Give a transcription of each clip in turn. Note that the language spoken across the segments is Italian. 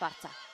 Barça.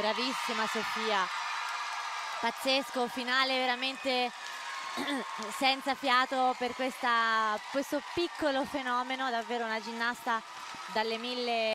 Bravissima Sofia, pazzesco, finale veramente senza fiato per questa, questo piccolo fenomeno, davvero una ginnasta dalle mille